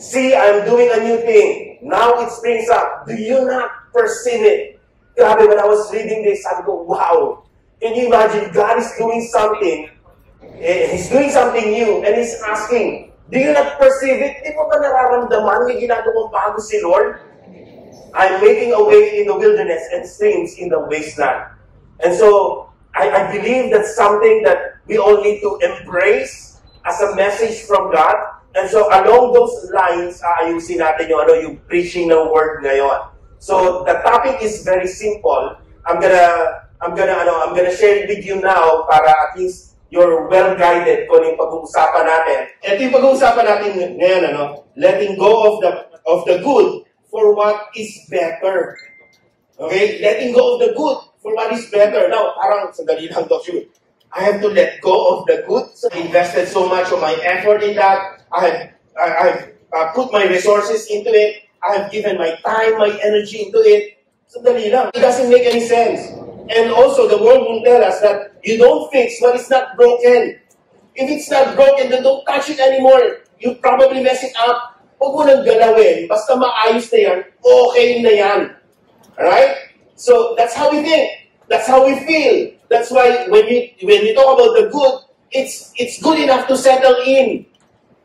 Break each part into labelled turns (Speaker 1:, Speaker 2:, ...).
Speaker 1: See, I'm doing a new thing. Now it springs up. Do you not perceive it? Grabe, when I was reading this, sabi ko, wow. Can you imagine, God is doing something, eh, He's doing something new, and He's asking, do you not perceive it? Di mo ba nararamdaman may ginagawang bago si Lord? I'm making a way in the wilderness and streams in the wasteland. And so, I, I believe that's something that we all need to embrace as a message from God. And so, along those lines, aayusin natin yung, ano, yung preaching ng word ngayon. So, the topic is very simple. I'm gonna, I'm gonna, ano, I'm gonna share it with you now para at least you're well guided kung yung pag-uusapan natin. Ito yung pag-uusapan natin ngayon, ano, letting go of the, of the good for what is better. Okay? Letting go of the good for what is better. Now, parang sandali lang, Doc Shoot. I have to let go of the good. So I invested so much of my effort in that. I I, I've uh, put my resources into it. I have given my time, my energy into it. Sandali lang. It doesn't make any sense. And also, the world will tell us that you don't fix what is not broken. If it's not broken, then don't touch it anymore. You probably mess it up. Huwag mo nang galawin. Basta maayos na yan, okay na yan. Alright? So, that's how we think. That's how we feel. That's why when you when you talk about the good, it's it's good enough to settle in.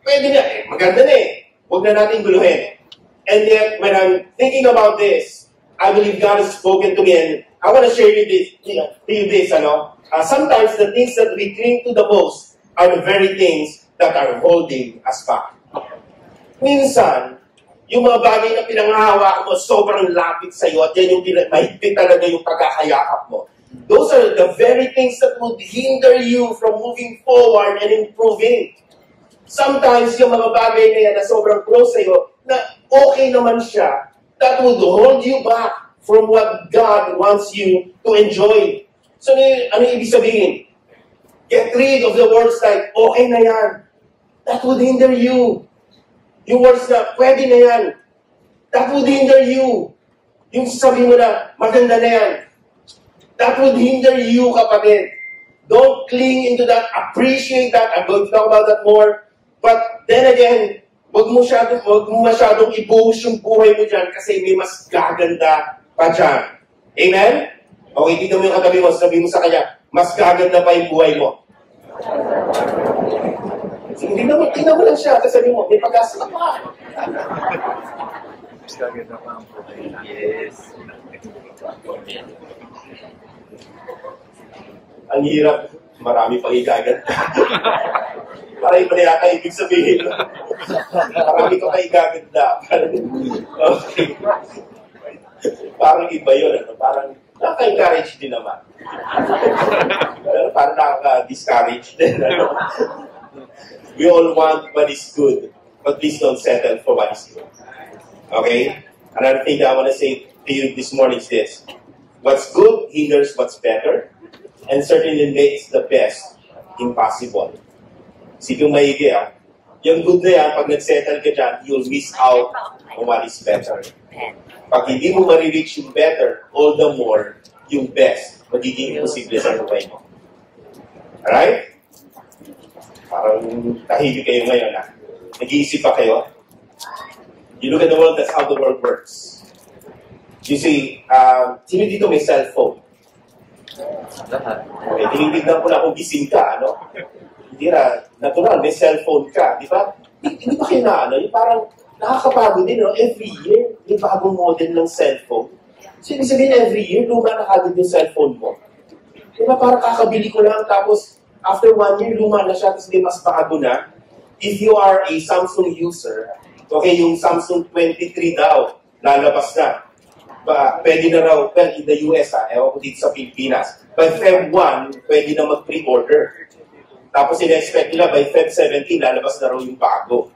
Speaker 1: Pwede na, eh, maganda na eh. Huwag na natin guluhin. And yet, when I'm thinking about this, I believe God has spoken to me and I want to share you this, you know, you this, ano. Uh, sometimes the things that we cling to the most are the very things that are holding us back. Minsan, yung mga bagay na pinangahawakan mo, sobrang lapit sa iyo at yan yung mahigpit talaga yung pagkakayakap mo. Those are the very things that would hinder you from moving forward and improving. Sometimes yung mga bagay na yan na sobrang close sa iyo, na okay naman siya, that would hold you back from what God wants you to enjoy. So, ano, ano ibig sabihin? Get rid of the words like, okay na yan. That would hinder you. Yung words na, pwede na yan. That would hinder you. Yung sabi mo na, maganda na yan. That would hinder you, kapatid. Don't cling into that. Appreciate that. I'm going to talk about that more. But then again, wag mo masyadong, wag mo masyadong ibuhos yung buhay mo dyan kasi may mas gaganda pa dyan. Amen? Okay, tignan mo yung katabi mo, sabi mo sa kanya, mas gaganda pa yung buhay mo. Sige, tignan mo, tignan mo lang siya, kasi sabi mo, may pag-asa pa.
Speaker 2: Mas gaganda pa ang buhay. Yes.
Speaker 1: Ang hirap, marami pang igaganda. Para iba na yata ibig sabihin. marami ka pa igaganda. okay. Parang iba yun, ano? Parang nakaka-encourage din naman. Pero parang nakaka-discourage din. Ano? We all want what is good, but please don't settle for what is good. Okay? Another thing that I want to say to you this morning is this. What's good hinders what's better, and certainly makes the best impossible. Sige maigi ah. Yung good na yan, pag nag-settle ka dyan, you'll miss out on what is better. Pag hindi mo ma-reach yung better, all the more, yung best, magiging imposible sa buhay mo. Alright? Parang tahimik kayo ngayon ah. Nag-iisip pa kayo? You look at the world, that's how the world works. You see, um, sino dito may cellphone?
Speaker 2: Lahat.
Speaker 1: Okay, tinitignan ko na kung gising ka, ano? Hindi na, natural, may cellphone ka, di ba? Hindi, ba kayo na, yung parang nakakapagod din, no? Every year, may bagong model ng cellphone. So, ibig sabihin, every year, luma na kagad yung cellphone mo. Di ba, parang kakabili ko lang, tapos, after one year, luma na siya, tapos may mas bago na. If you are a Samsung user, okay, yung Samsung 23 daw, lalabas na. Ba, pwede na raw, well, in the US ha, ewan ko dito sa Pilipinas. By Feb 1, pwede na mag-pre-order. Tapos in-expect nila by Feb 17, lalabas na raw yung bago.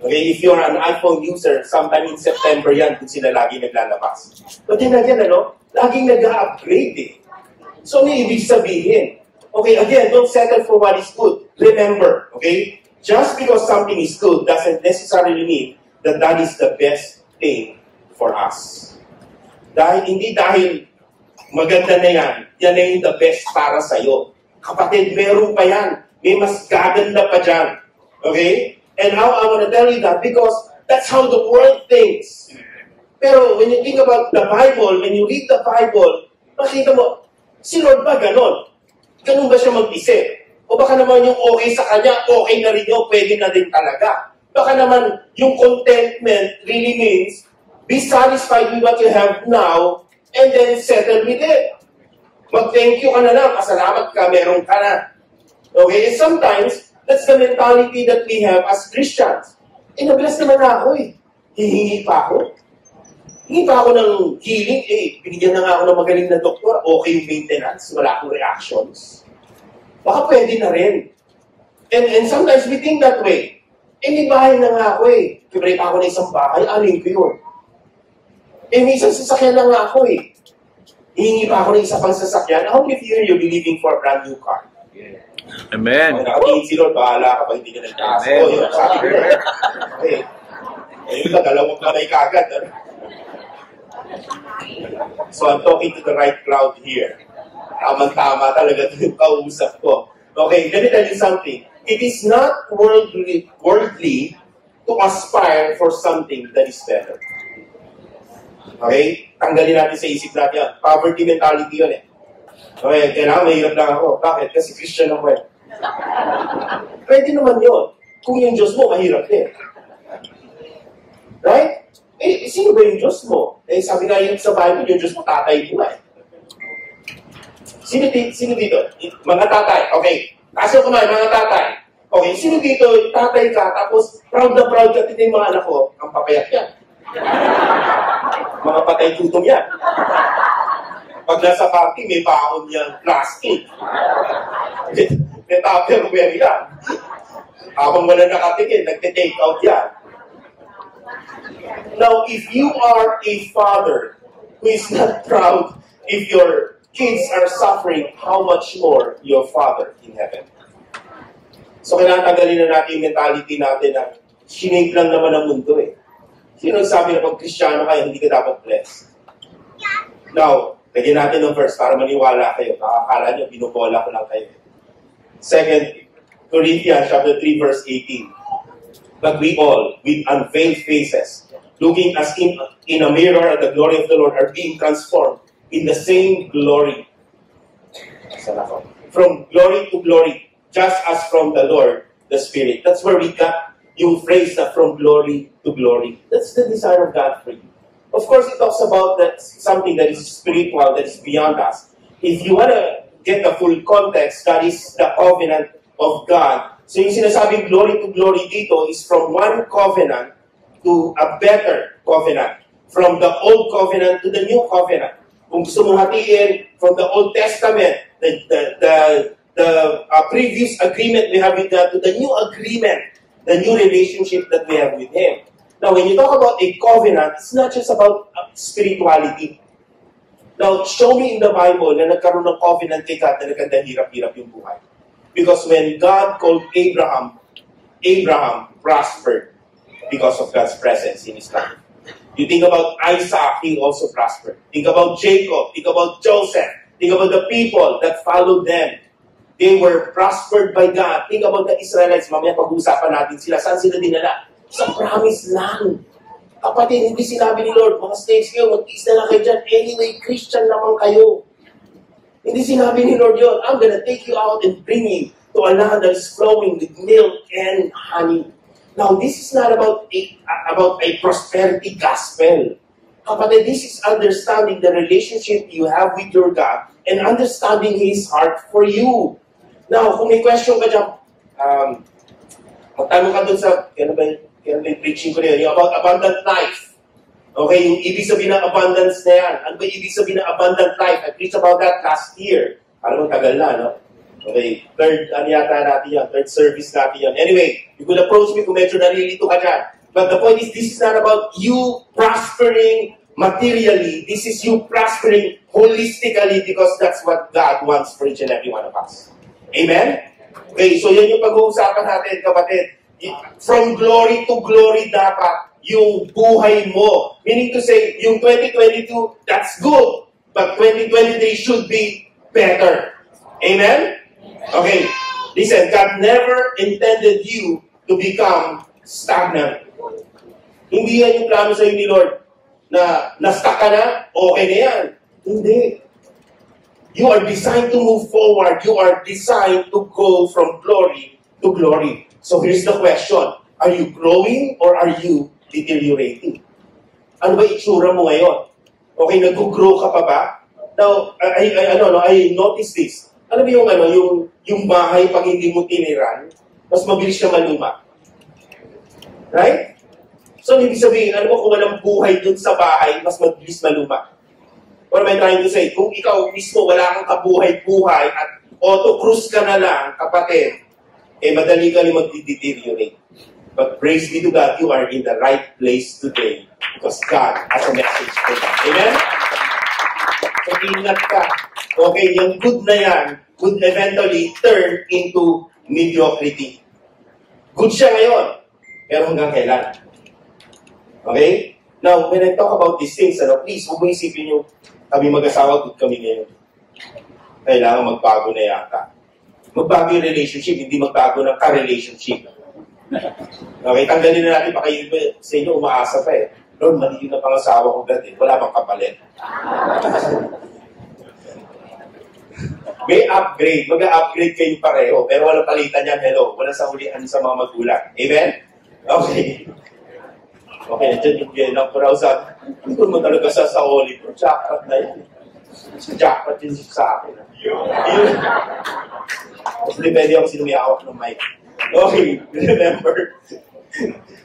Speaker 1: Okay, if you're an iPhone user, sometime in September yan kung sila lagi naglalabas. But then again, ano, laging nag-upgrade eh. So, ano ibig sabihin? Okay, again, don't settle for what is good. Remember, okay, just because something is good doesn't necessarily mean that that is the best thing for us. Dahil hindi dahil maganda na yan, yan na yung the best para sa'yo. Kapatid, meron pa yan. May mas gaganda pa dyan. Okay? And now I want to tell you that because That's how the world thinks. Pero when you think about the Bible, when you read the Bible, makikita mo, si Lord ba ganon? Ganon ba siya mag-isip? O baka naman yung okay sa kanya, okay na rin yun, pwede na din talaga. Baka naman yung contentment really means be satisfied with what you have now and then settle with it. Mag-thank you ka na lang, pasalamat ka, meron ka na. Okay? And sometimes, that's the mentality that we have as Christians. Eh, nabless naman na ako eh. Hihingi pa ako. Hingi pa ako ng healing, eh, binigyan na nga ako ng magaling na doktor, okay yung maintenance, wala akong reactions. Baka pwede na rin. And, and sometimes we think that way. Eh, may bahay na nga ako eh. Kibrate ako ng isang bahay, alin ko yun. Eh, may isang sasakyan na nga ako eh. Hihingi pa ako ng isa pang sasakyan. How many of you you'll be leaving for a brand new car?
Speaker 2: Amen.
Speaker 1: Kung nakatingin si Lord, bahala ka pa, hindi ka nagtaas.
Speaker 2: Amen.
Speaker 1: Oh, yun, sabi ko. Okay. Ayun ka, dalawang kamay kagad. Ano? So I'm talking to the right crowd here. Tamang-tama talaga ito yung kausap ko. Okay, let me tell you something. It is not worldly, worldly to aspire for something that is better. Okay? Tanggalin natin sa isip natin yan. Poverty mentality yun eh. Okay, kailangan mahirap lang ako. Bakit? Kasi Christian ako eh. Pwede naman yun. Kung yung Diyos mo, mahirap din. Right? Eh, sino ba yung Diyos mo? Eh, sabi nga yun sa Bible, yung Diyos mo, tatay mo eh. Sino, di, sino dito? Mga tatay. Okay. Kaso kumain, mga tatay. Okay, sino dito, tatay ka, tapos proud na proud ka, tingnan yung mga anak ko, ang papayat yan. Mga patay tutom yan. Pag nasa party, may baon niyang plastic. may tupperware yan. Habang wala nakatingin, nagte-take out yan. Now, if you are a father who is not proud if your kids are suffering, how much more your father in heaven? So, kailangan tanggalin na natin yung mentality natin na sinake lang naman ang mundo eh. Sino sabi na pag Kristiyano kayo, hindi ka dapat blessed? Now, lagyan natin ng verse para maniwala kayo. Nakakala nyo, binubola ko lang kayo. Second Corinthians chapter 3 verse 18. But we all, with unveiled faces, looking as in, in a mirror at the glory of the Lord, are being transformed in the same glory. From glory to glory, just as from the Lord, the Spirit. That's where we got yung phrase na from glory to glory. That's the desire of God for you. Of course, it talks about that something that is spiritual, that is beyond us. If you want to get the full context, that is the covenant of God. So yung sinasabing glory to glory dito is from one covenant to a better covenant. From the old covenant to the new covenant. Kung gusto mong hatiin from the Old Testament, the, the, the, the uh, previous agreement we have with God to the new agreement, the new relationship that we have with Him. Now, when you talk about a covenant, it's not just about uh, spirituality. Now, show me in the Bible na nagkaroon ng covenant kay God na naganda hirap-hirap yung buhay. Because when God called Abraham, Abraham prospered because of God's presence in his life. You think about Isaac, he also prospered. Think about Jacob. Think about Joseph. Think about the people that followed them. They were prospered by God. Think about the Israelites. Mamaya pag-uusapan natin sila. Saan sila dinala? Sa promised land. Kapatid, hindi sinabi ni Lord, mga slaves kayo, mag-is na lang kayo dyan. Anyway, Christian naman kayo. Hindi sinabi ni Lord yun, I'm gonna take you out and bring you to a land that is flowing with milk and honey. Now, this is not about a, about a prosperity gospel. Kapatid, this is understanding the relationship you have with your God and understanding His heart for you. Now, kung may question ka dyan, um, magtanong ka dun sa, kaya ba, kaya ba yung preaching ko na yun, yung about abundant life. Okay, yung ibig sabihin ng abundance na yan. Ano ba ibig sabihin ng abundant life? I preached about that last year. Mo, tagal na, no? Okay, third, ano yata natin yan, third service natin yan. Anyway, you could approach me kung medyo narilito ka dyan. But the point is, this is not about you prospering materially. This is you prospering holistically because that's what God wants for each and every one of us. Amen? Okay, so yan yung pag-uusapan natin, kapatid. From glory to glory dapat yung buhay mo. Meaning to say, yung 2022, that's good. But 2023 should be better. Amen? Okay, listen, God never intended you to become stagnant. Hindi yan yung plano sa'yo ni Lord na na-stuck ka na, okay na yan. Hindi. You are designed to move forward. You are designed to go from glory to glory. So here's the question. Are you growing or are you deteriorating? Ano ba itsura mo ngayon? Okay, nag-grow ka pa ba? Now, I, I, ano, no, I noticed this. Ano ba yung, ano, yung, yung bahay pag hindi mo tiniran, mas mabilis siya maluma. Right? So, ibig sabihin, ano ba kung walang buhay dun sa bahay, mas mabilis maluma? What am I trying to say? Kung ikaw mismo wala kang kabuhay-buhay at auto-cruise ka na lang, kapatid, eh madali ka rin mag-deteriorate. But praise be to God, you are in the right place today because God has a message for you. Amen? So, ingat ka. Okay, yung good na yan would eventually turn into mediocrity. Good siya ngayon, pero hanggang kailan? Okay? Now, when I talk about these things, ano, please, huwag mo isipin yung kami mag-asawa, good kami ngayon. Kailangan magbago na yata. Magbago yung relationship, hindi magbago ng ka-relationship. Okay, tanggalin na natin, baka yung sa inyo umaasa pa eh. Lord, mali yun na pangasawa ko dati. Wala bang kapalit? May upgrade. Mag-upgrade kayo pareho. Pero walang palitan yan. Hello. Wala sa hulihan sa mga magulang. Amen? Okay. Okay, nandiyan yung sa hindi naman talaga sa sa Oli ko. Jackpot na yan. Jackpot yun sa akin. Yun. Depende ako sino may hawak ng mic. Okay, remember,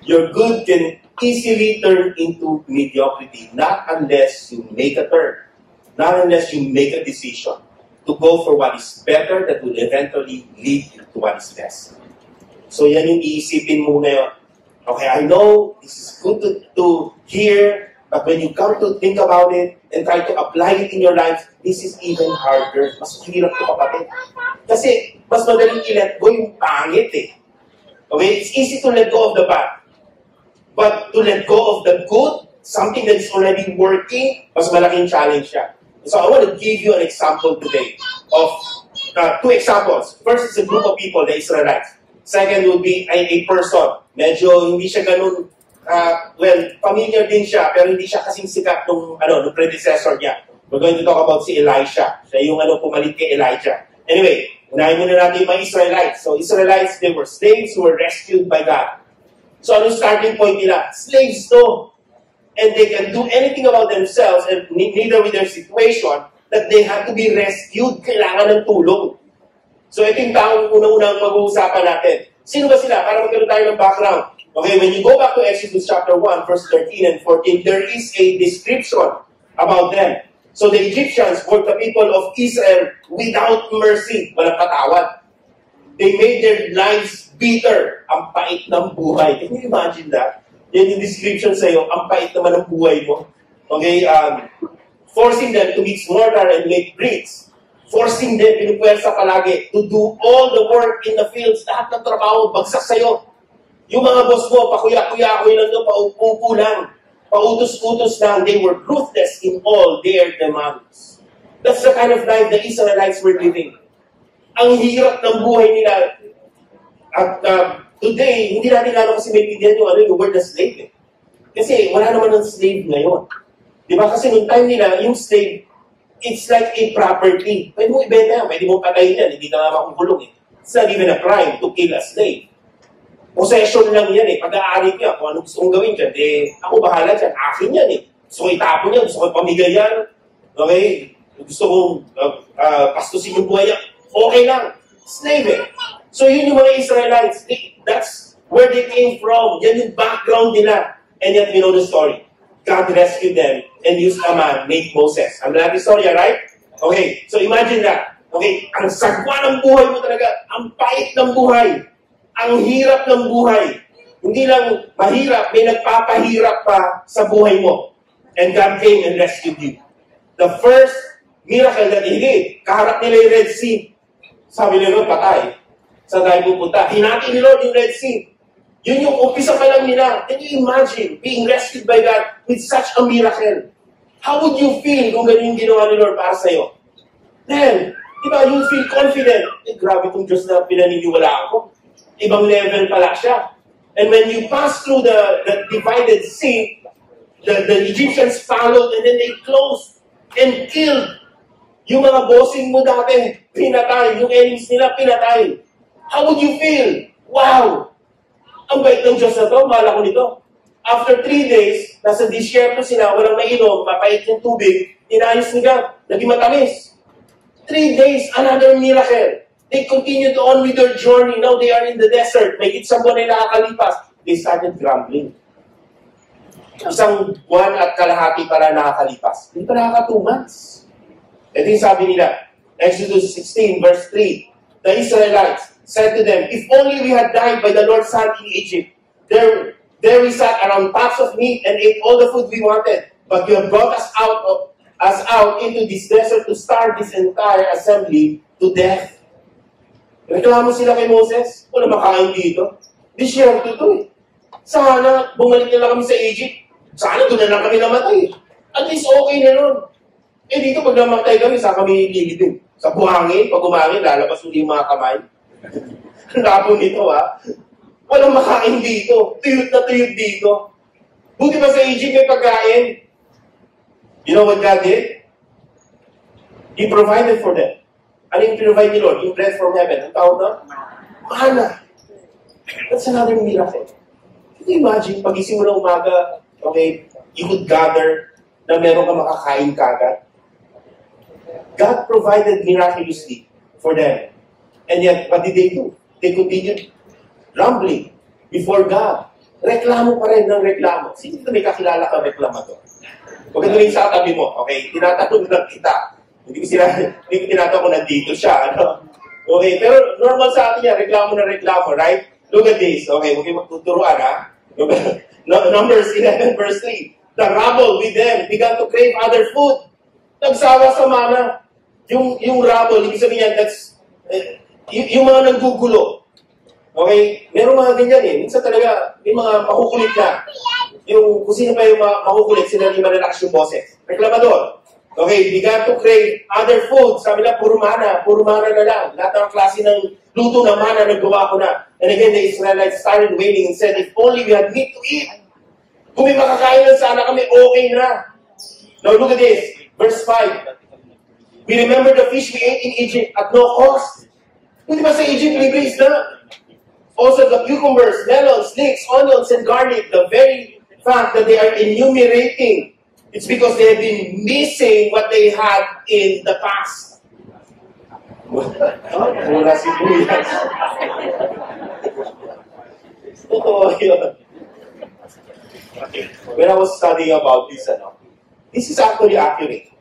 Speaker 1: your good can easily turn into mediocrity, not unless you make a turn, not unless you make a decision to go for what is better that will eventually lead you to what is best. So yan yung iisipin mo ngayon. Okay, I know this is good to, to hear, but when you come to think about it and try to apply it in your life, this is even harder. Mas hirap to kapatid. Kasi mas madaling i-let go yung pangit eh. Okay, it's easy to let go of the bad. But to let go of the good, something that is already working, mas malaking challenge siya. So I want to give you an example today of uh, two examples. First is a group of people, the Israelites. Second would be a, a person. Medyo hindi siya ganun, uh, well, familiar din siya, pero hindi siya kasing sikat nung, ano, nung predecessor niya. We're going to talk about si Elisha. Siya yung ano, pumalit kay Elijah. Anyway, unahin muna natin yung mga Israelites. So, Israelites, they were slaves who were rescued by God. So, ano starting point nila? Slaves to. And they can do anything about themselves and neither with their situation that they have to be rescued. Kailangan ng tulong. So ito yung taong unang-unang mag-uusapan natin. Sino ba sila? Para magkaroon tayo ng background. Okay, when you go back to Exodus chapter 1, verse 13 and 14, there is a description about them. So the Egyptians were the people of Israel without mercy. Walang patawad. They made their lives bitter. Ang pait ng buhay. Can you imagine that? Yan yung description sa'yo. Ang pait naman ng buhay mo. Okay, um, forcing them to mix mortar and make bricks forcing them, pinupwersa palagi, to do all the work in the fields, lahat ng trabaho, bagsak sa'yo. Yung mga boss mo, pakuya-kuya-kuya lang doon, paupo lang, pautos-utos lang, they were ruthless in all their demands. That's the kind of life the Israelites were living. Ang hirap ng buhay nila. At uh, today, hindi natin lalo kasi may pindihan yung, ano, yung word na slave. Eh. Kasi wala naman ng slave ngayon. Di ba? Kasi nung time nila, yung slave, it's like a property. Pwede mo ibenta yan, pwede mo patayin yan, hindi ka nga makukulong eh. It's not even a crime to kill a slave. Possession lang yan eh. Pag-aari niya, kung ano gusto kong gawin dyan, eh, ako bahala dyan, akin yan eh. Gusto ko itapon yan, gusto ko pamigay yan. Okay? Gusto kong uh, uh, pastusin yung buhay yan. Okay lang. Slave eh. So yun yung mga Israelites. That's where they came from. Yan yung background nila. And yet we know the story. God rescued them and used a man named Moses. Ang lagi story, right? Okay, so imagine that. Okay, ang sagwa ng buhay mo talaga, ang pait ng buhay, ang hirap ng buhay. Hindi lang mahirap, may nagpapahirap pa sa buhay mo. And God came and rescued you. The first miracle that He did, kaharap nila yung Red Sea. Sabi nila, patay. Saan tayo pupunta? Hinati ni Lord yung Red Sea. Yun yung umpisa pa lang nila. Can you imagine being rescued by God with such a miracle? How would you feel kung ganun yung ginawa ni Lord para sa'yo? Then, di ba, you feel confident. Eh, grabe tong Diyos na pinaniniwala ako. Ibang level pala siya. And when you pass through the, the divided sea, the, the Egyptians followed and then they closed and killed yung mga bossing mo dati, pinatay. Yung enemies nila, pinatay. How would you feel? Wow! Ang bait ng Diyos na to, mahal ako nito. After three days, nasa disyerto sila, walang mainom, mapait yung tubig, inayos ni God, naging matamis. Three days, another miracle. They continued on with their journey. Now they are in the desert. May isang buwan na nakakalipas. They started grumbling. Isang buwan at kalahati para nakakalipas. Hindi pa nakaka two months. Ito yung sabi nila, Exodus 16, verse 3. The Israelites said to them, If only we had died by the Lord's hand in Egypt. There, there we sat around pots of meat and ate all the food we wanted. But you have brought us out of us out into this desert to starve this entire assembly to death. Reklamo sila kay Moses, wala makain dito. Disyerto to eh. Sana bumalik na lang kami sa Egypt. Sana doon na lang kami namatay. At least okay na nun. Eh dito, pag namatay kami, saan kami lilibing? Sa buhangin, pag umangin, lalabas uli yung mga kamay. Ang labo nito, ha? Walang makain dito. Tuyot na tuyot dito. Buti pa sa Egypt may pagkain. You know what God did? He provided for them. Ano yung provide ni Lord? Yung bread from heaven. Ang tawag na? Mana. That's another miracle. Can you imagine, pagising mo ng umaga, okay, you could gather na meron ka makakain kagad. God provided miraculously for them. And yet, what did they do? They continued grumbling before God. Reklamo pa rin ng reklamo. Sino ito may kakilala ka reklamador? Huwag ka sa tabi mo, okay? Tinatanong lang kita. Hindi ko sila, hindi ko tinatanong kung nandito siya, ano? Okay, pero normal sa atin yan, reklamo na reklamo, right? Look at this, okay? Huwag kayo magtuturuan, ha? Numbers 11 verse 3. The rabble with them began to crave other food. Nagsawa sa mana. Yung, yung rabble, ibig sabihin yan, that's, eh, yung mga nanggugulo. Okay? Meron mga ganyan eh. Minsan talaga, may mga makukulit na. Yung, kung sino pa yung mga makukulit, sila yung malalakas yung boses. Reklamador. Okay, began to crave other food. Sabi na, puro mana, puro mana na lang. Lahat ng klase ng luto ng mana, nagawa ko na. And again, the Israelites started waiting and said, if only we had meat to eat. Kung may makakain lang sana kami, okay na. Now look at this. Verse 5. We remember the fish we ate in Egypt at no cost. Hindi ba sa Egypt, libre isda? Also the cucumbers, melons, leeks, onions, and garlic, the very fact that they are enumerating, it's because they have been missing what they had in the past. Mura si Buyas. Totoo yun. When I was studying about this, ano, this is actually accurate.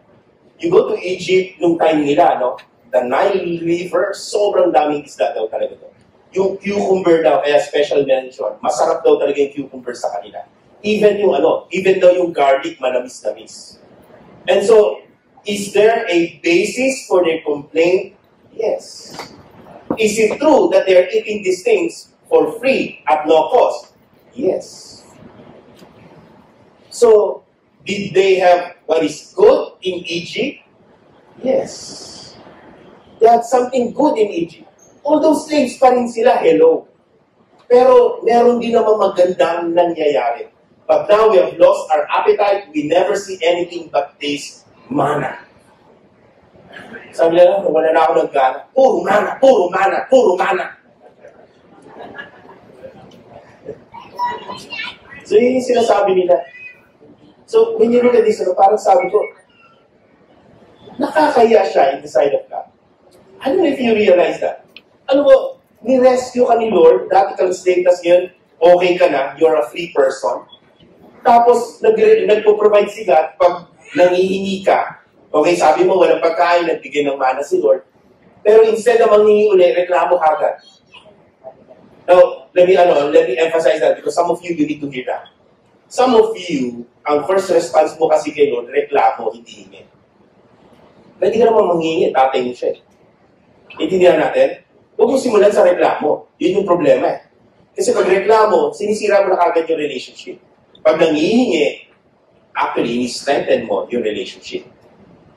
Speaker 1: You go to Egypt nung time nila, no? The Nile River, sobrang daming isda daw talaga doon. Yung cucumber daw, kaya special mention, masarap daw talaga yung cucumber sa kanila. Even yung ano, even daw yung garlic, manamis-namis. And so, is there a basis for their complaint? Yes. Is it true that they are eating these things for free at no cost? Yes. So, did they have what is good in Egypt? Yes. They had something good in Egypt. Although slaves pa rin sila, hello. Pero meron din naman magandang nangyayari. But now we have lost our appetite. We never see anything but taste mana. Sabi nila, wala na ako ng gana. Puro mana, puro mana, puro mana. So yun yung sinasabi nila. So when you look at this, ano, parang sabi ko, nakakaya siya in the sight of God. Know if you realize that. Ano mo, ni-rescue ka ni Lord, dati kang slave, tas ngayon, okay ka na, you're a free person. Tapos, nag nagpo-provide si God pag nangihingi ka. Okay, sabi mo, walang pagkain, nagbigay ng mana si Lord. Pero instead na manghingi uli, reklamo ka agad. Now, let me, ano, let me emphasize that because some of you, you need to hear that. Some of you, ang first response mo kasi kay Lord, reklamo, hindi hingi. Pwede ka naman manghingi, tatay mo siya. eh. Intindihan natin? Huwag mo simulan sa reklamo. Yun yung problema eh. Kasi pag reklamo, sinisira mo na kagad yung relationship. Pag nangihingi, actually, ini-strengthen mo yung relationship.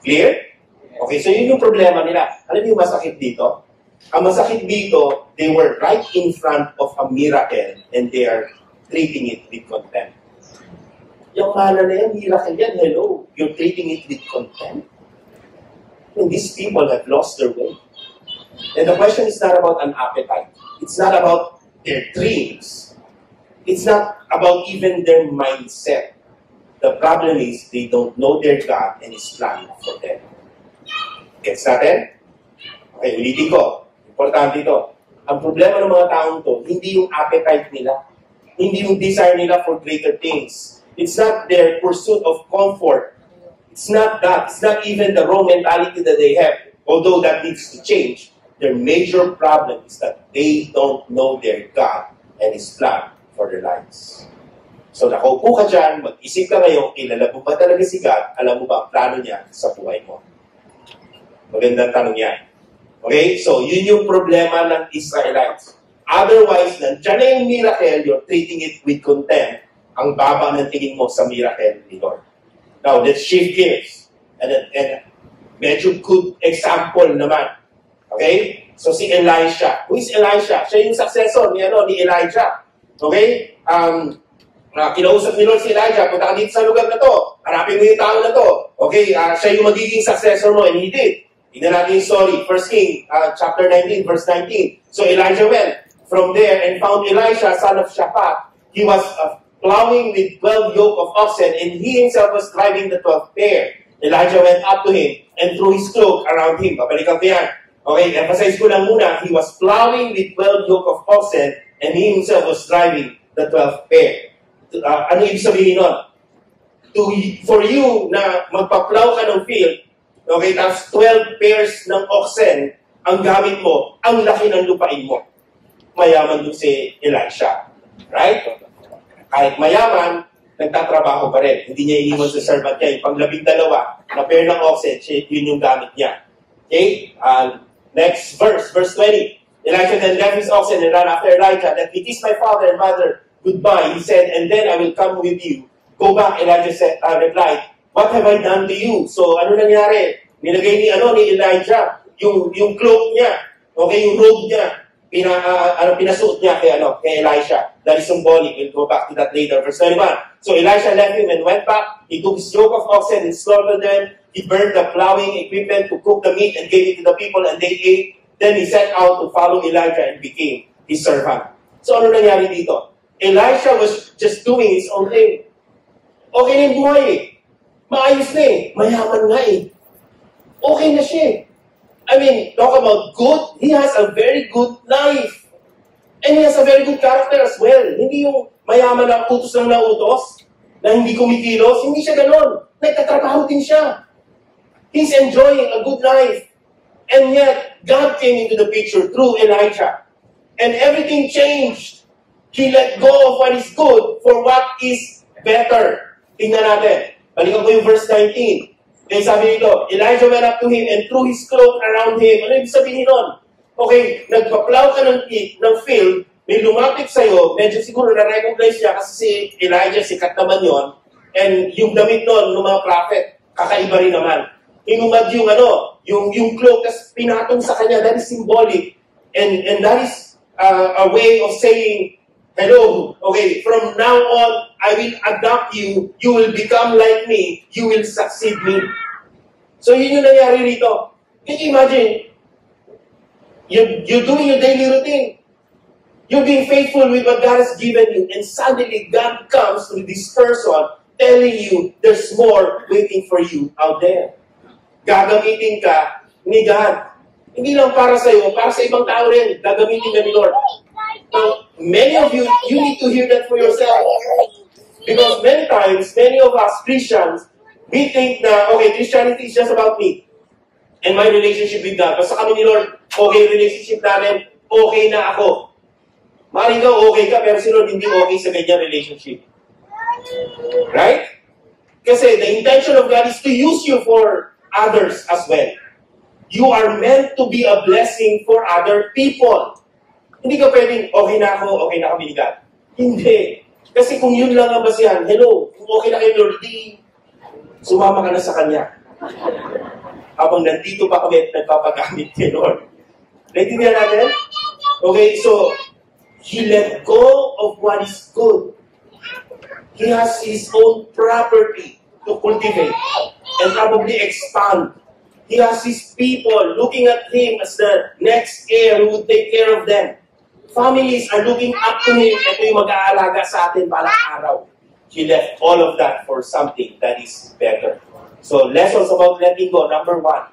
Speaker 1: Clear? Okay, so yun yung problema nila. Alam niyo yung masakit dito? Ang masakit dito, they were right in front of a miracle and they are treating it with contempt. Yung mana na yan, miracle yan, hello. You're treating it with contempt. And these people have lost their way. And the question is not about an appetite. It's not about their dreams. It's not about even their mindset. The problem is they don't know their God and His plan for them. Gets natin? Okay, ulitin ko. Importante ito. Ang problema ng mga taong to, hindi yung appetite nila. Hindi yung desire nila for greater things. It's not their pursuit of comfort. It's not that. It's not even the wrong mentality that they have. Although that needs to change. Their major problem is that they don't know their God and His plan for their lives. So nakaupo ka dyan, mag-isip ka ngayon, kilala mo ba talaga si God? Alam mo ba ang plano niya sa buhay mo? Magandang tanong yan. Okay? So, yun yung problema ng Israelites. Otherwise, nandiyan na yung miracle, you're treating it with contempt, ang baba ng tingin mo sa miracle ni Lord. Now, let's shift gears. And, and medyo good example naman. Okay? So, si Elisha. Who is Elisha? Siya yung successor ni, ano, ni Elijah. Okay? Um, uh, kinausap ni Lord si Elijah, punta ka dito sa lugar na to. Hanapin mo yung tao na to. Okay? Uh, siya yung magiging successor mo. And he did. Tingnan natin yung story. First King, uh, chapter 19, verse 19. So Elijah went from there and found Elisha, son of Shaphat. He was uh, plowing with 12 yoke of oxen, and he himself was driving the 12th pair. Elijah went up to him and threw his cloak around him. Babalikan ko yan. Okay, emphasize ko lang muna, he was plowing with 12 yoke of oxen, and he himself was driving the 12th pair. Uh, ano ibig sabihin nun? To, for you na magpa-plow ka ng field, Okay, tapos 12 pairs ng oxen ang gamit mo, ang laki ng lupain mo. Mayaman dun si Elisha. Right? Kahit mayaman, nagtatrabaho pa rin. Hindi niya iniwan sa servant niya. Yung panglabing dalawa na pair ng oxen, yun yung gamit niya. Okay? Uh, next verse, verse 20. Elijah then left his oxen and ran after Elijah. Let me kiss my father and mother goodbye. He said, and then I will come with you. Go back, Elijah said, uh, replied, What have I done to you? So, ano nangyari? Nilagay ni, ano, ni Elijah, yung, yung cloak niya, okay, yung robe niya, pina, uh, ano, pinasuot niya kay, ano, kay Elisha. That is symbolic. We'll go back to that later. Verse 21. So Elisha left him and went back. He took his yoke of oxen and slaughtered them. He burned the plowing equipment to cook the meat and gave it to the people and they ate. Then he set out to follow Elijah and became his servant. So ano nangyari dito? Elisha was just doing his own thing. Okay na yung buhay eh. Maayos na eh. Mayaman nga eh. Okay na siya eh. I mean, talk about good. He has a very good life. And he has a very good character as well. Hindi yung mayaman na utos lang na utos, na hindi kumikilos. Hindi siya ganon. Nagtatrabaho din siya. He's enjoying a good life. And yet, God came into the picture through Elijah. And everything changed. He let go of what is good for what is better. Tingnan natin. Balikan ko yung verse 19. Kaya sabi nito, Elijah went up to him and threw his cloak around him. Ano ibig sabihin nun? Okay, nagpa-plow ka ng, ng field, may lumapit sa'yo, medyo siguro na-recognize niya kasi si Elijah, sikat naman yon and yung damit nun ng mga prophet, kakaiba rin naman. Inumad yung ano, yung, yung cloak, tapos pinatong sa kanya, that is symbolic. And, and that is uh, a way of saying, Hello. Okay, from now on, I will adopt you. You will become like me. You will succeed me. So yun yung nangyari rito. Can you imagine? You're, you're doing your daily routine. You're being faithful with what God has given you. And suddenly, God comes to this person telling you there's more waiting for you out there. Gagamitin ka ni God. Hindi lang para sa iyo, para sa ibang tao rin. Gagamitin ka ni Lord. Now, many of you, you need to hear that for yourself. Because many times, many of us Christians, we think na, okay, Christianity is just about me and my relationship with God. Basta kami ni Lord, okay relationship namin, okay na ako. Maring ka, okay ka, pero si Lord hindi okay sa ganyan relationship. Right? Kasi the intention of God is to use you for others as well. You are meant to be a blessing for other people. Hindi ka pwedeng, okay na ako, okay na ni God. Hindi. Kasi kung yun lang ang basihan, hello, kung okay na kayo, Lord, di, sumama ka na sa Kanya. Habang nandito pa kami at nagpapagamit kay Lord. Naintindihan natin? Okay, so, he let go of what is good. He has his own property to cultivate and probably expand. He has his people looking at him as the next heir who would take care of them. Families are looking up to him. Ito yung mag-aalaga sa atin balang araw. He left all of that for something that is better. So, lessons about letting go. Number one,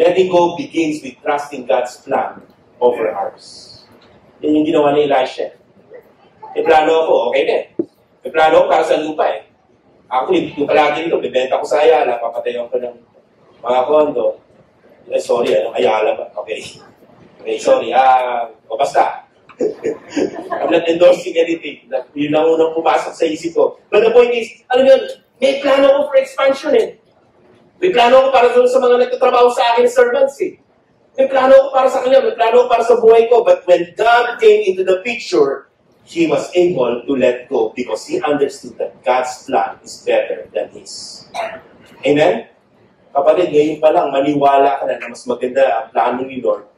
Speaker 1: letting go begins with trusting God's plan over ours. Yan yung ginawa ni Elisha. May plano ako, okay na eh. May plano ako para sa lupa eh. Actually, yung palagi nito, bibenta ko sa Ayala, papatayon ko ng mga kondo. Eh, sorry, ano, Ayala ba? Okay. Okay, sorry. Ah, o basta. I'm not endorsing anything. Yun lang unang pumasok sa isip ko. But the point is, alam mo yun, may plano ko for expansion eh. May plano ko para sa mga nagtatrabaho sa akin servants eh. May plano ko para sa kanya, may plano ko para sa buhay ko. But when God came into the picture, he was able to let go because he understood that God's plan is better than his. Amen? Kapatid, ngayon pa lang, maniwala ka na na mas maganda ang plano ni Lord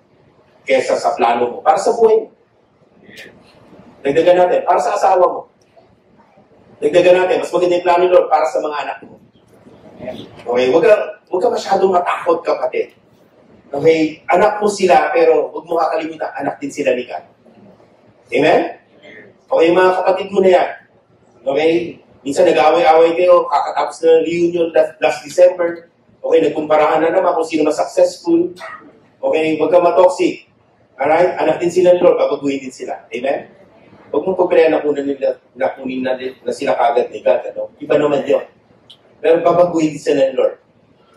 Speaker 1: kesa sa plano mo. Para sa buhay mo. Dagdagan natin, para sa asawa mo. Dagdagan natin, mas maganda yung plano ni Lord para sa mga anak mo. Okay, huwag ka, huwag ka masyadong matakot, kapatid. Okay, anak mo sila, pero huwag mo kakalimutan, anak din sila ni God. Amen? Okay, mga kapatid mo na yan. Okay? Minsan nag-away-away kayo, kakatapos na ng reunion last, December. Okay, nagkumparahan na naman kung sino mas successful. Okay, huwag ka matoxic. Alright? Anak din sila ni Lord, babaguhin din sila. Amen? Huwag mong pagpilaya na kunin nila, na kunin na, na sila kagad ni God. Ano? Iba naman yun. Pero babaguhin din sila ni Lord.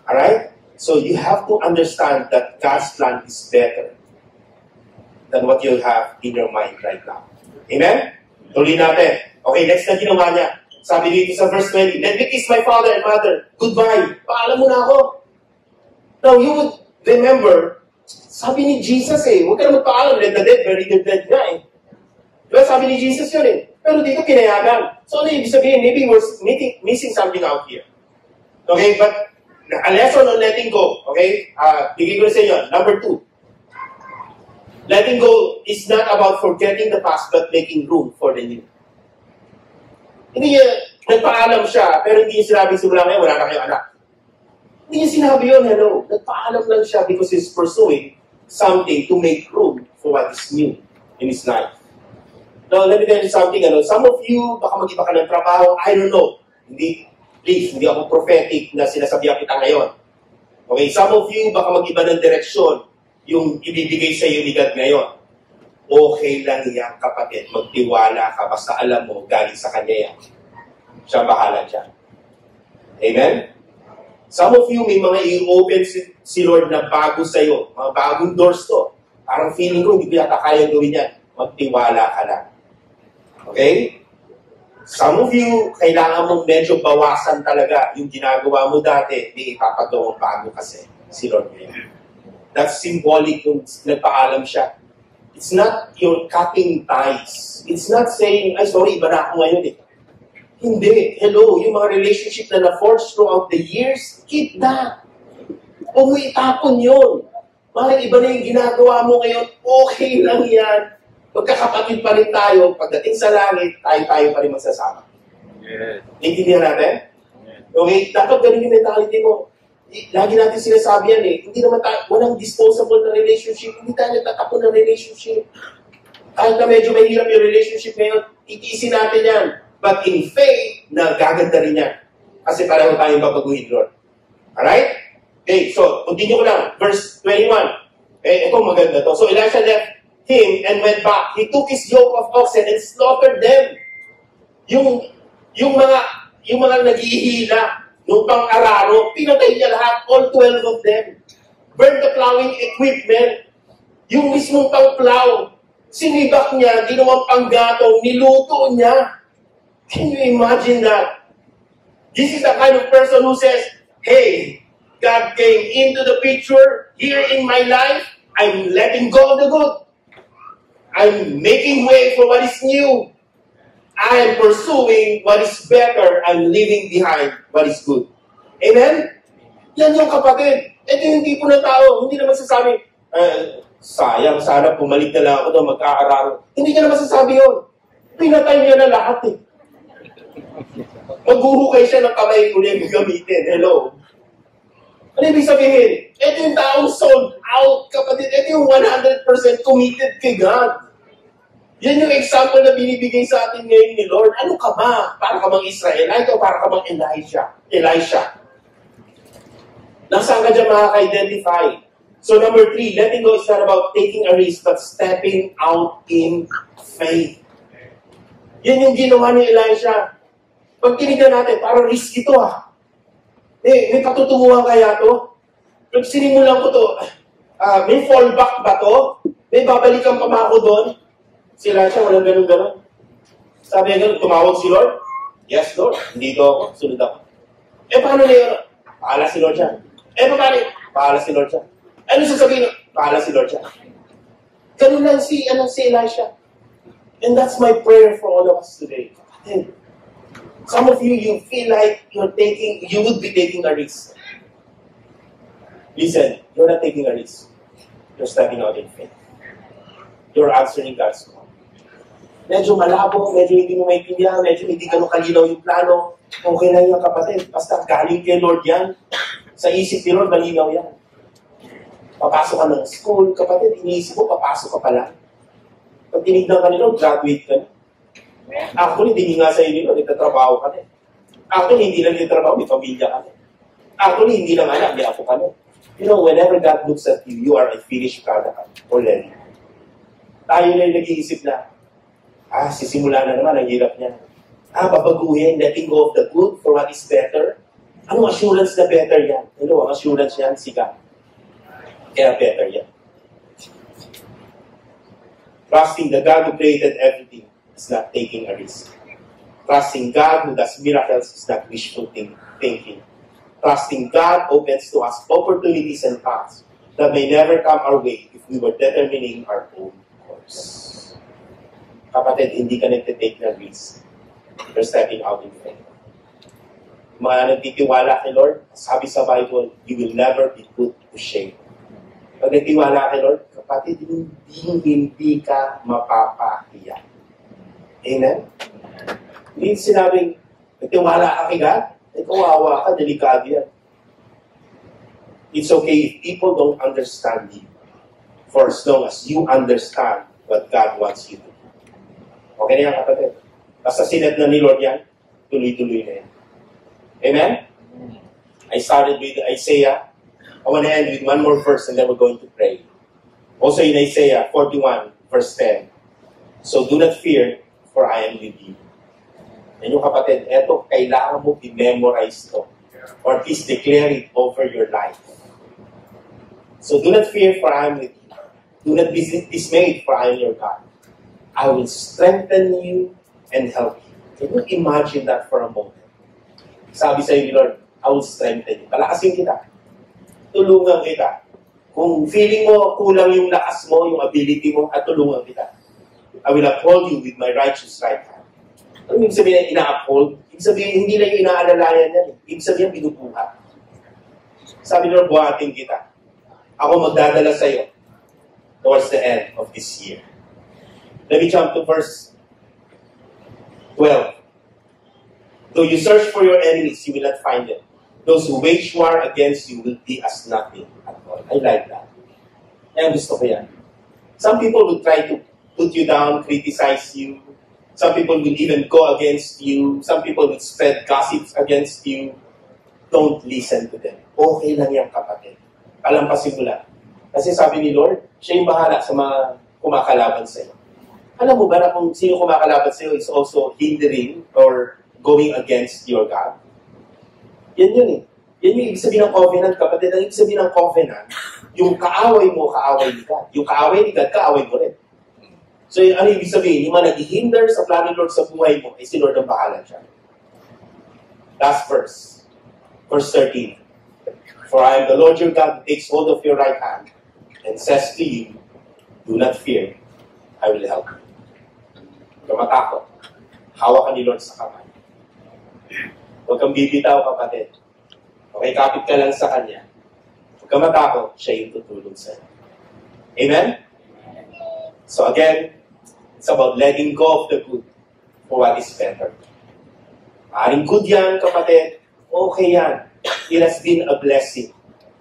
Speaker 1: Alright? So you have to understand that God's plan is better than what you have in your mind right now. Amen? Tuloy natin. Okay, next na ginawa niya. Sabi dito sa verse 20, Let me kiss my father and mother. Goodbye. Paalam mo na ako. Now, you would remember, sabi ni Jesus eh, huwag ka na magpaalam, let the dead bury the dead nga eh. Diba sabi ni Jesus yun eh. Pero dito pinayagan. So ano ibig sabihin? Maybe we're missing, missing something out here. Okay, but a lesson on letting go. Okay? Uh, bigay ko na sa inyo. Number two. Letting go is not about forgetting the past but making room for the new. Hindi niya, nagpaalam siya, pero hindi niya sinabi simula ngayon, wala na kayong anak. Hindi niya sinabi yun, hello. Nagpaalam lang siya because he's pursuing something to make room for what is new in his life. Now, let me tell you something, ano, some of you, baka mag-iba ka ng trabaho, I don't know. Hindi, please, hindi ako prophetic na sinasabihan kita ngayon. Okay, some of you, baka mag-iba ng direksyon yung ibibigay sa iyo ni God ngayon. Okay lang yan, kapatid. Magtiwala ka. Basta alam mo, galing sa Kanya yan. Siya bahala dyan. Amen? Some of you, may mga i-open si, si Lord na bago sa iyo. Mga bagong doors to. Parang feeling ko, hindi yata kaya gawin yan. Magtiwala ka lang. Okay? Some of you, kailangan mong medyo bawasan talaga yung ginagawa mo dati, may ipapagawang bago kasi si Lord ngayon. That's symbolic kung nagpaalam siya. It's not your cutting ties. It's not saying, ay sorry, iba na ako ngayon eh. Hindi. Hello, yung mga relationship na na-forge throughout the years, keep that. Huwag mo itapon yun. Maring iba na yung ginagawa mo ngayon, okay lang yan. Magkakapatid pa rin tayo. Pagdating sa langit, tayo-tayo pa rin magsasama.
Speaker 2: Yes.
Speaker 1: Naintindihan natin? Okay, dapat ganun yung mentality mo. Lagi natin sinasabi yan eh, hindi naman tayo, walang disposable na relationship, hindi tayo nagtatapon ng relationship. Kahit na medyo mahirap yung relationship ngayon, itiisin natin yan. But in faith, nagaganda rin yan. Kasi pareho tayong babaguhin, Lord. Alright? Okay, so, continue ko lang. Verse 21. Eh, ito maganda to. So, Elisha left him and went back. He took his yoke of oxen and slaughtered them. Yung, yung mga, yung mga naghihila, nung pang-araro, pinatay niya lahat, all 12 of them. Burn the plowing equipment. Yung mismong pang-plow, sinibak niya, ginawang panggatong, niluto niya. Can you imagine that? This is the kind of person who says, Hey, God came into the picture here in my life. I'm letting go of the good. I'm making way for what is new. I am pursuing what is better. I'm leaving behind what is good. Amen? Yan yung kapatid. Ito yung tipo ng tao. Hindi naman sasabi, uh, sayang, sana bumalik na lang ako doon, magkakararo. Hindi niya na masasabi yun. Pinatay niya na lahat eh. Maghuhukay siya ng kamay ko niya gamitin. Hello. Ano ibig sabihin? Ito yung taong sold out, kapatid. Ito yung 100% committed kay God. Yan yung example na binibigay sa atin ngayon ni Lord. Ano ka ba? Para ka bang Israelite o para ka bang Elijah? Elisha. Nasaan ka dyan makaka-identify? So number three, letting go is not about taking a risk, but stepping out in faith. Yan yung ginawa ni Elisha. Pag tinignan natin, parang risk ito ah. Eh, may patutunguhan kaya to? Pag sinimulan ko to, uh, may fallback ba to? May babalikan pa ba ako doon? Si Elisha, walang ganun-ganun. Sabi niya ganun, tumawag si Lord? Yes, Lord. Hindi ako. Sunod ako. Eh, paano yun? Paala si Lord siya. Eh, paano? Paala si Lord siya. Ano sasabihin? Paala si Lord siya. Ganun lang si, ano, si Elisha. And that's my prayer for all of us today. Some of you, you feel like you're taking, you would be taking a risk. Listen, you're not taking a risk. You're stepping out in faith. You're answering God's call. Medyo malabo, medyo hindi mo maintindihan, medyo hindi ganun kalinaw yung plano. Okay lang yan kapatid. Basta galing kay Lord yan. Sa isip ni Lord, malinaw yan. Papasok ka ng school, kapatid, iniisip mo, papasok ka pala. Pag tinignan ka nila, graduate ka na. Actually, hindi nga sa inyo, nagtatrabaho ka na. Actually, hindi lang yung trabaho, may pamilya ka na. Actually, hindi lang anak, may ako ka na. You know, whenever God looks at you, you are a finished product already. Tayo na yung nag-iisip na, ah, sisimula na naman, ang hirap niya. Ah, babaguhin, letting go of the good for what is better. Anong assurance na better yan? Ano, ang assurance yan, si God. Kaya better yan. Trusting the God who created everything is not taking a risk. Trusting God who does miracles is not wishful thinking. Trusting God opens to us opportunities and paths that may never come our way if we were determining our own course. Kapatid, hindi ka nagtitake ng risk. You're stepping out in faith. Mga nagtitiwala kay Lord, sabi sa Bible, you will never be put to shame. Pag nagtiwala kay Lord, kapatid, hindi, hindi ka mapapahiya. Amen? Hindi sinabing, nagtiwala ka kay God, ay kawawa ka, delikado yan. It's okay if people don't understand you for as long as you understand what God wants you to. Okay na yan, kapatid? Basta sinad na ni Lord yan, tuloy-tuloy na yan. Amen? I started with Isaiah I want to end with one more verse and then we're going to pray. Also in Isaiah 41, verse 10. So do not fear, for I am with you. And yung kapatid, eto, kailangan mo i-memorize to. Or at least declare it over your life. So do not fear, for I am with you. Do not be dismayed, for I am your God. I will strengthen you and help you. Can you imagine that for a moment? Sabi sa ni Lord, I will strengthen you. Palakasin kita tulungan kita. Kung feeling mo kulang yung lakas mo, yung ability mo, at tulungan kita. I will uphold you with my righteous right hand. Ano ibig sabihin na ina-uphold? Ibig sabihin, hindi lang yung inaalalayan yan. Ibig sabihin, binubuhat. Sabi nila, buhatin kita. Ako magdadala sa iyo towards the end of this year. Let me jump to verse 12. Though you search for your enemies, you will not find them. those who wage war against you will be as nothing at all. I like that. Yan gusto ko yan. Some people will try to put you down, criticize you. Some people will even go against you. Some people will spread gossips against you. Don't listen to them. Okay lang yan, kapatid. Kalampasin mo lang. Kasi sabi ni Lord, siya yung bahala sa mga kumakalaban sa iyo. Alam mo ba na kung sino kumakalaban sa iyo is also hindering or going against your God? Yan yun eh. Yan yung ibig sabihin ng covenant, kapatid. Ang ibig sabihin ng covenant, yung kaaway mo, kaaway ni God. Yung kaaway ni God, kaaway mo rin. So, ano ibig sabihin? Yung mga nag-hinder sa plano ni Lord sa buhay mo, ay si Lord ang bahala siya. Last verse. Verse 13. For I am the Lord your God who takes hold of your right hand and says to you, Do not fear, I will help you. Kamatakot. Hawak ka ni Lord sa kamay. Huwag kang bibitaw, kapatid. Okay, kapit ka lang sa Kanya. Huwag kang matakot, siya yung tutulong sa'yo. Amen? So again, it's about letting go of the good for what is better. Maring good yan, kapatid. Okay yan. It has been a blessing.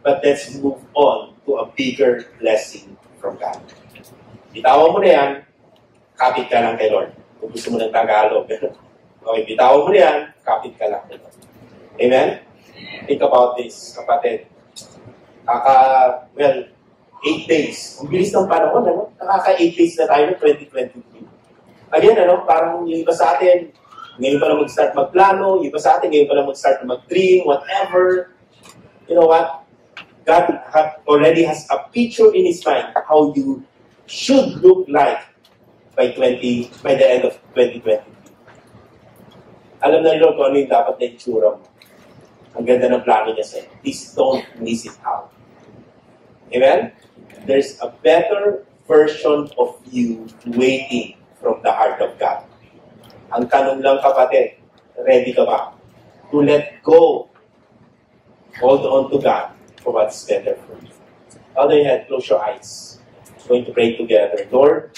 Speaker 1: But let's move on to a bigger blessing from God. Bitawan mo na yan, kapit ka lang kay Lord. Kung gusto mo ng Tagalog. okay, bitawan mo yan, kapit ka lang kay Lord. Amen? Think about this, kapatid. Kaka, well, 8 days. Ang bilis ng panahon, ano? Nakaka 8 days na tayo ng 2023. Again, ano, parang yung iba sa atin, ngayon pa lang mag-start magplano, yung iba sa atin, ngayon pa lang mag-start mag-dream, whatever. You know what? God already has a picture in His mind how you should look like by 20, by the end of 2023. Alam na nila kung ano dapat na itsura mo. Ang ganda ng plano niya sa'yo. Please don't miss it out. Amen? There's a better version of you waiting from the heart of God. Ang tanong lang kapatid, ready ka ba? To let go. Hold on to God for what's better for you. Other hand, close your eyes. We're going to pray together. Lord,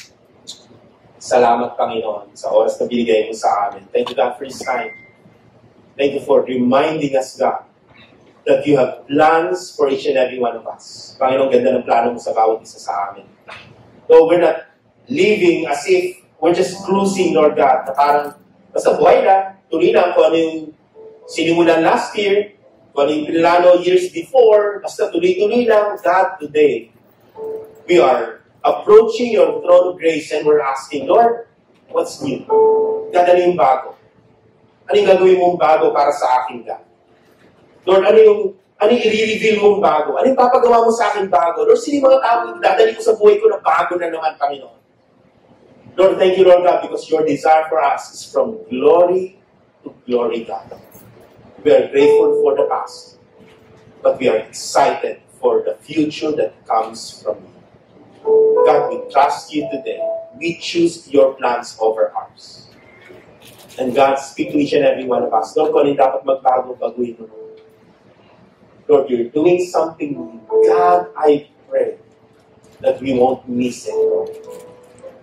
Speaker 1: salamat Panginoon sa oras na binigay mo sa amin. Thank you God for His time. Thank you for reminding us, God, that you have plans for each and every one of us. Panginoon, ganda ng plano mo sa bawat isa sa amin. Though we're not living as if we're just cruising, Lord God, na parang basta buhay na, tuloy lang kung ano yung sinimulan last year, kung ano yung plano years before, basta tuloy-tuloy lang. God, today, we are approaching your throne of grace and we're asking, Lord, what's new? God, ano yung bago? Ano yung gagawin mong bago para sa akin, God? Lord, ano yung ano yung i-reveal mong bago? Ano yung papagawa mo sa akin bago? Lord, sino mga tao yung dadali ko sa buhay ko na bago na naman, Panginoon? Lord, thank you, Lord God, because your desire for us is from glory to glory, God. We are grateful for the past, but we are excited for the future that comes from you. God, we trust you today. We choose your plans over ours. And God, speak to each and every one of us. Lord, kung ano yung dapat magbago, baguhin mo. Lord, you're doing something new. God, I pray that we won't miss it, Lord.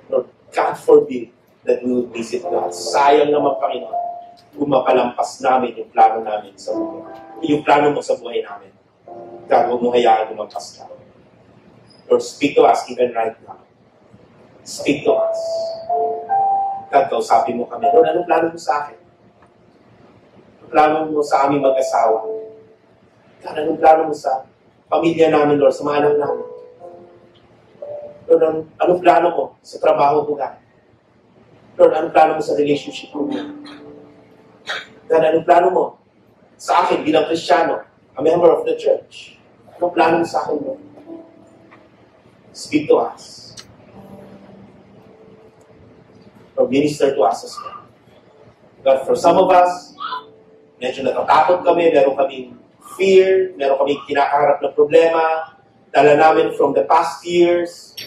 Speaker 1: Lord, God forbid that we would miss it, God. Sayang naman, Panginoon, kung mapalampas namin yung plano namin sa buhay. Yung plano mo sa buhay namin. God, huwag mo hayaan lumampas ka. Lord, speak to us even right now. Speak to us. God, kausapin mo kami. Lord, anong plano mo sa akin? Anong plano mo sa aming mag-asawa? God, anong plano mo sa pamilya namin, Lord, sa mga anak namin? Lord, anong, anong plano mo sa trabaho ko, God? Lord, anong plano mo sa relationship ko? God, anong plano mo sa akin bilang Kristiyano, a member of the church? Anong plano mo sa akin, Lord? Speak to us. Or minister to us as well. God, for some of us, medyo natatakot kami, meron kaming fear, meron kaming kinakaharap na problema, dala namin from the past years,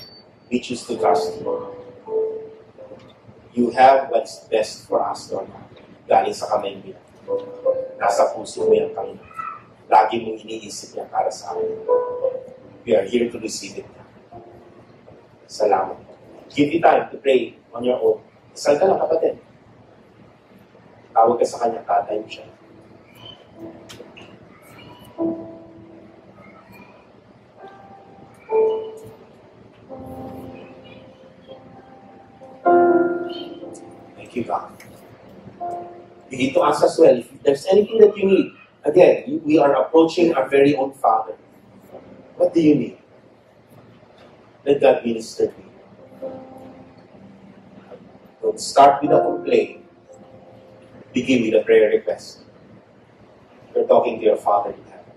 Speaker 1: we choose to trust you. You have what's best for us, Lord. Galing sa kamay yan. Nasa puso mo yan, Panginoon. Lagi mong iniisip yan para sa amin. We are here to receive it. Salamat. Give you time to pray on your own. Isal ka lang, kapatid. Tawag ka sa kanya, tatay mo siya. Thank you, God. Begin to ask as well if there's anything that you need. Again, we are approaching our very own Father. What do you need? Let God minister to you. Don't start with a complaint. Begin with a prayer request. You're talking to your Father in heaven.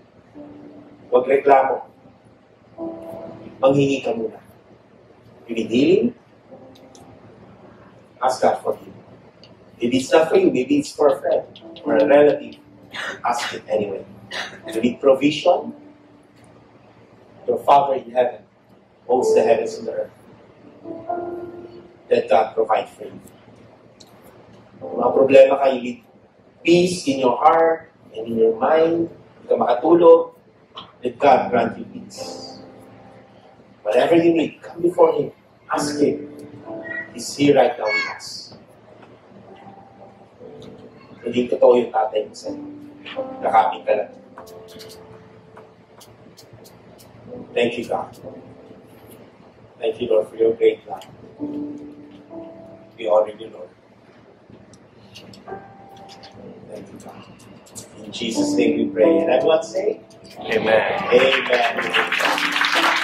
Speaker 1: Huwag reklamo. Manghingi ka muna. You need healing? Ask God for healing. Maybe it's not for you, maybe it's for a friend or a relative. Ask it anyway. You need provision? Your Father in heaven holds the heavens and the earth. Let God provide for you. Kung problema ka, you need peace in your heart and in your mind. Hindi ka makatulog. Let God grant you peace. Whatever you need, come before Him. Ask Him. He's here right now with us. Hindi totoo yung tatay mo sa'yo. Nakapit ka lang. Thank you, God. Thank you, Lord, for your great love. We already know. Lord. Thank you, God. In Jesus' name we pray. And everyone say,
Speaker 2: Amen.
Speaker 1: Amen.